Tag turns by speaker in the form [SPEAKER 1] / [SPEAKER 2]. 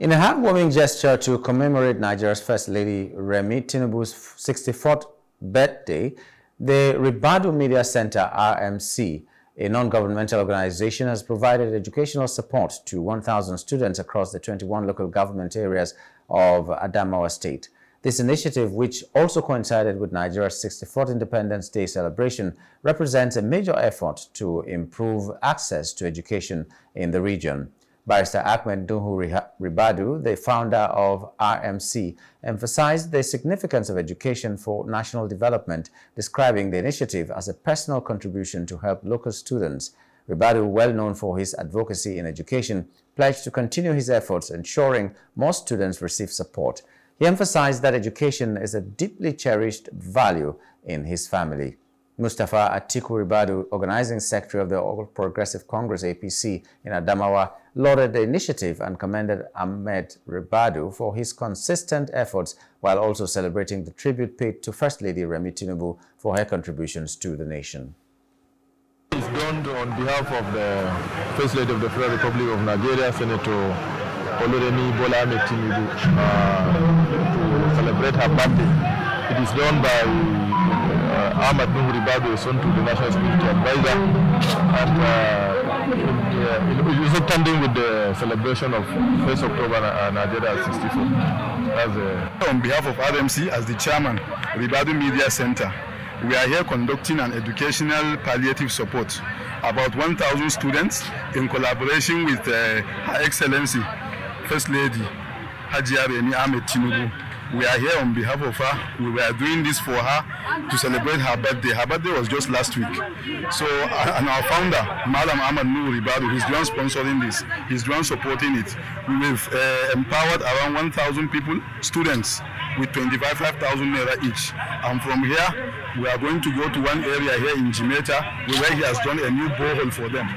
[SPEAKER 1] In a heartwarming gesture to commemorate Nigeria's First Lady Remi Tinubu's 64th birthday, the Ribadu Media Center RMC, a non-governmental organization, has provided educational support to 1,000 students across the 21 local government areas of Adamawa State. This initiative, which also coincided with Nigeria's 64th Independence Day celebration, represents a major effort to improve access to education in the region. Barrister Ahmed Nuhu Ribadu, the founder of RMC, emphasized the significance of education for national development, describing the initiative as a personal contribution to help local students. Ribadu, well known for his advocacy in education, pledged to continue his efforts ensuring more students receive support. He emphasized that education is a deeply cherished value in his family. Mustafa Atiku Ribadu, organizing secretary of the All Progressive Congress APC in Adamawa, lauded the initiative and commended Ahmed Ribadu for his consistent efforts while also celebrating the tribute paid to First Lady Remi Tinubu for her contributions to the nation.
[SPEAKER 2] It's done on behalf of the First Lady of the Federal Republic of Nigeria, Senator Oluremi Bola Ahmed Tinubu, uh, to celebrate her birthday. It is done by uh, Ahmed Nuhu Ribadu, son to the National Security Advisor, and uh, is attending with the celebration of 1st October uh, Nigeria 64.
[SPEAKER 3] That's, On behalf of RMC, as the chairman, Ribadu Media Center, we are here conducting an educational palliative support about 1,000 students in collaboration with uh, Her Excellency, First Lady Hajia Remi Ahmed Tinubu. We are here on behalf of her. We were doing this for her to celebrate her birthday. Her birthday was just last week. So, and our founder, Madam Ahmad Nur Ribadu, he's the one sponsoring this. He's the one supporting it. We've uh, empowered around 1,000 people, students, with 25,000 naira each. And from here, we are going to go to one area here in Jimeta where he has done a new borehole for them.